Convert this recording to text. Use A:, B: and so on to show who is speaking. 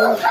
A: Cool.